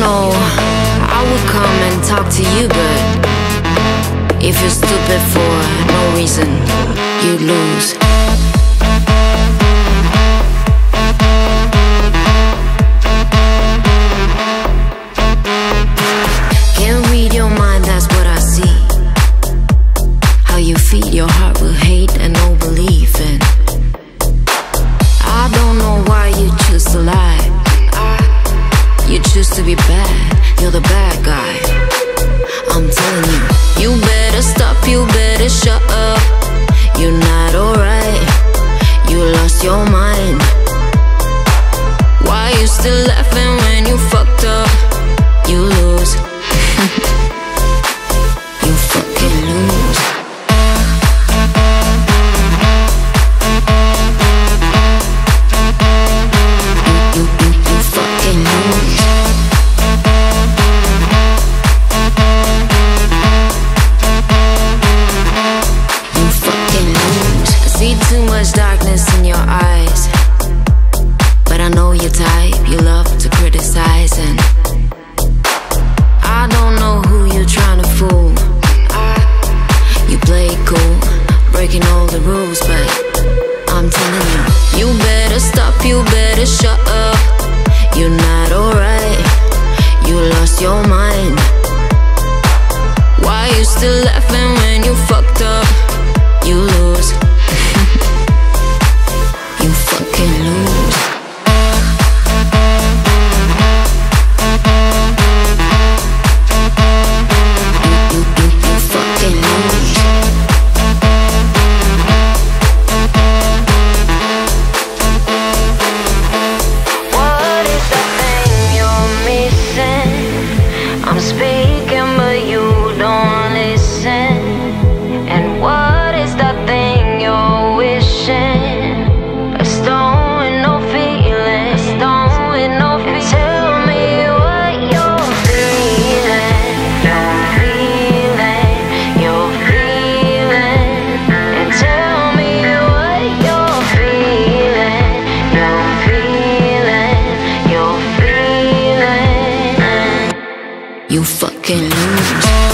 Know, I would come and talk to you, but if you're stupid for no reason, you lose. Can't read your mind, that's what I see. How you feed your heart with hate and no belief in. I don't know why you choose to lie. You choose to be bad, you're the bad guy. I'm telling you, you better stop, you better shut up. You're not alright, you lost your mind. Why you still laughing when you fucked up? You too much darkness in your eyes. But I know your type, you love to criticize and I don't know who you're trying to fool. You play cool, breaking all the rules, but I'm telling you, you better stop, you better shut up. You're not alright, you lost your mind. Why you still laughing when you fucked up? from space. you fucking lose.